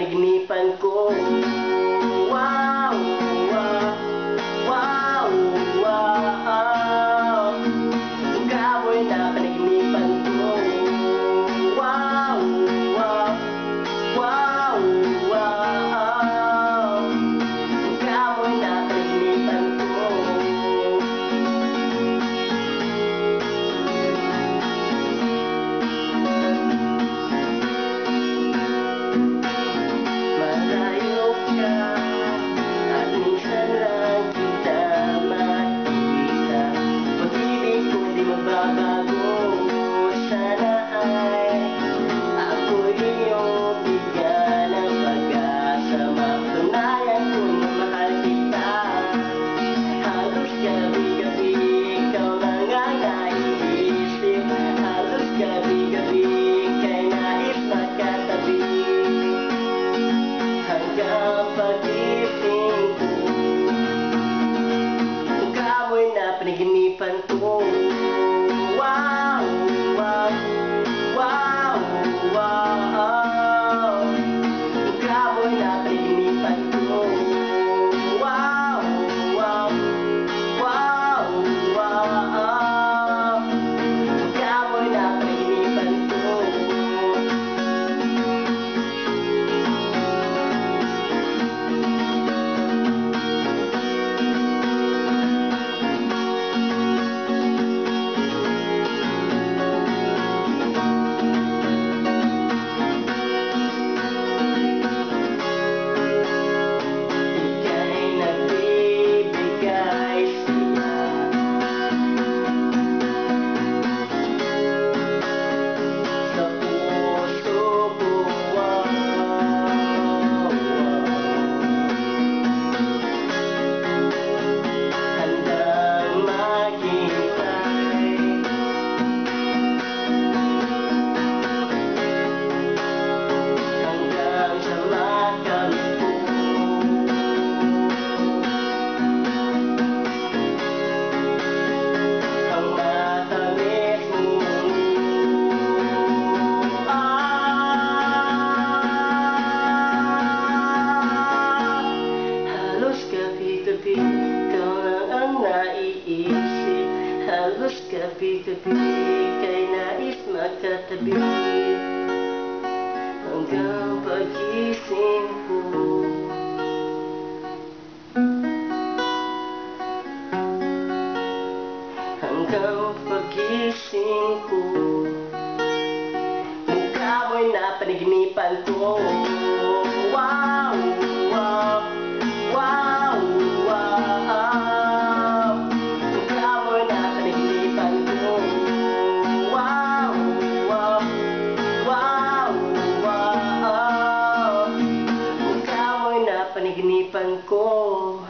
panaginipan ko. pinaginipan ko. Wow, wow, wow, wow. Ikaw ay natin. Gabi-gabi kay nais magkatabi Hanggang pagising ko Hanggang pagising ko Mukha mo'y napanaginipan ko. oh